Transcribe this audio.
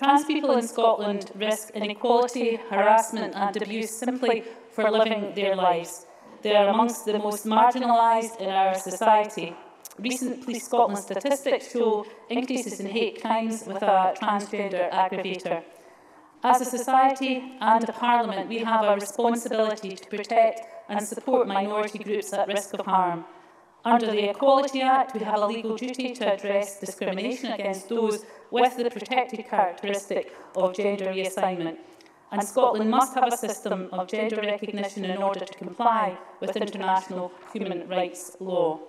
Trans people in Scotland risk inequality, harassment and abuse simply for living their lives. They are amongst the most marginalised in our society. Recent Police Scotland statistics show increases in hate crimes with a transgender aggravator. As a society and a parliament, we have a responsibility to protect and support minority groups at risk of harm. Under the Equality Act, we have a legal duty to address discrimination against those with the protected characteristic of gender reassignment. And Scotland must have a system of gender recognition in order to comply with international human rights law.